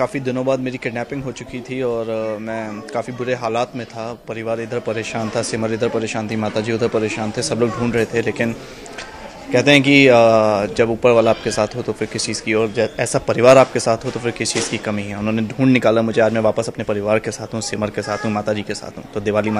काफ़ी दिनों बाद मेरी किडनैपिंग हो चुकी थी और मैं काफ़ी बुरे हालात में था। परिवार इधर परेशान था, सिमर इधर परेशान थी माता जी उधर परेशान थे, सब लोग ढूंढ रहे थे, लेकिन कहते हैं कि जब ऊपर वाला आपके साथ हो तो फिर किस चीज़ की और ऐसा परिवार आपके साथ हो तो फिर किस चीज़ की कमी है? उन्होंने ढूंढ निकाला, मुझे आज मैं वापस अपने परिवार के साथ हूँ, सिमर के साथ हूँ माता जी के साथ हूँ तो दिवाली